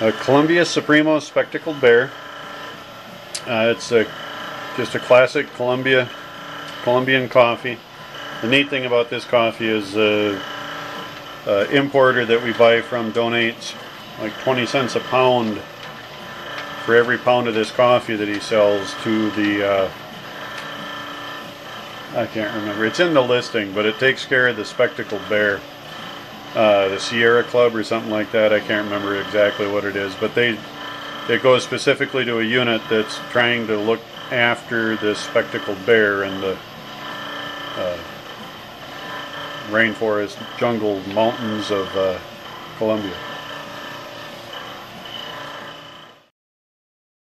A Colombia Supremo Spectacled Bear. Uh, it's a just a classic Colombia Colombian coffee. The neat thing about this coffee is uh, uh, importer that we buy from donates like 20 cents a pound for every pound of this coffee that he sells to the uh, I can't remember. It's in the listing, but it takes care of the spectacled bear, uh, the Sierra Club or something like that. I can't remember exactly what it is, but they it goes specifically to a unit that's trying to look after the spectacled bear in the uh, rainforest jungle mountains of uh, Colombia.